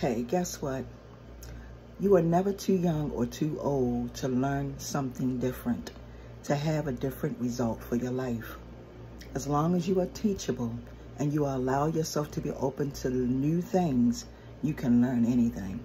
Hey, guess what? You are never too young or too old to learn something different, to have a different result for your life. As long as you are teachable and you allow yourself to be open to new things, you can learn anything.